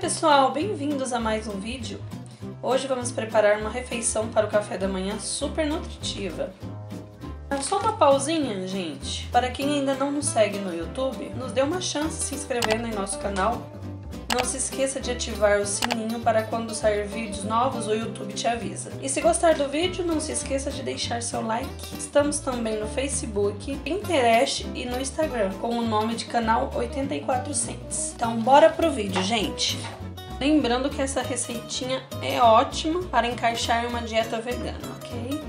pessoal, bem-vindos a mais um vídeo. Hoje vamos preparar uma refeição para o café da manhã super nutritiva. Só uma pausinha, gente. Para quem ainda não nos segue no YouTube, nos dê uma chance se inscrevendo em nosso canal. Não se esqueça de ativar o sininho para quando sair vídeos novos o YouTube te avisa. E se gostar do vídeo, não se esqueça de deixar seu like. Estamos também no Facebook, Pinterest e no Instagram com o nome de canal 84 Cents. Então bora pro vídeo, gente! Lembrando que essa receitinha é ótima para encaixar em uma dieta vegana, ok?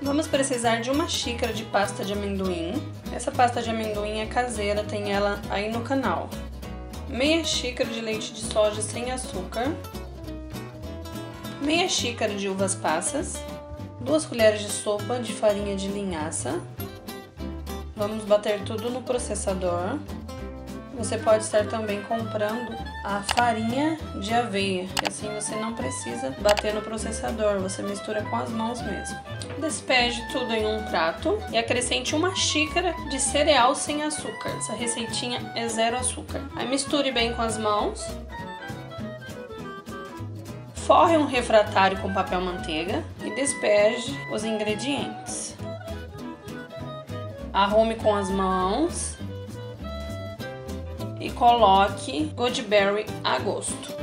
Vamos precisar de uma xícara de pasta de amendoim. Essa pasta de amendoim é caseira, tem ela aí no canal. Meia xícara de leite de soja sem açúcar. Meia xícara de uvas passas. Duas colheres de sopa de farinha de linhaça. Vamos bater tudo no processador. Você pode estar também comprando a farinha de aveia, que assim você não precisa bater no processador, você mistura com as mãos mesmo. Despeje tudo em um prato e acrescente uma xícara de cereal sem açúcar. Essa receitinha é zero açúcar. Aí misture bem com as mãos. Forre um refratário com papel manteiga e despeje os ingredientes. Arrume com as mãos coloque Goodberry a gosto.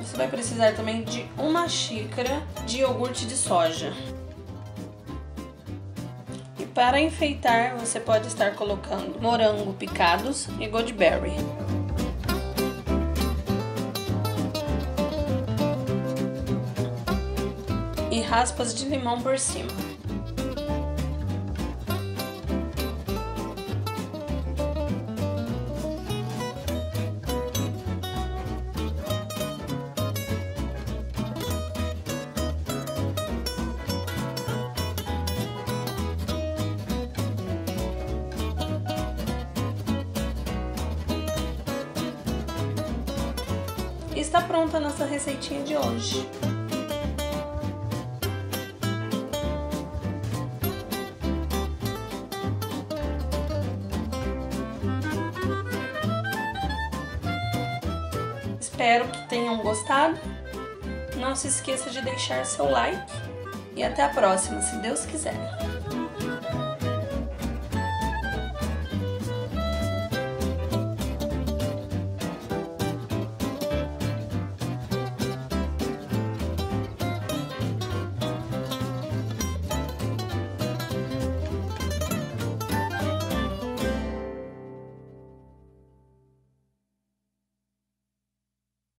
Você vai precisar também de uma xícara de iogurte de soja. E para enfeitar, você pode estar colocando morango picados e Goodberry. E raspas de limão por cima. Está pronta a nossa receitinha de hoje. Espero que tenham gostado. Não se esqueça de deixar seu like e até a próxima, se Deus quiser.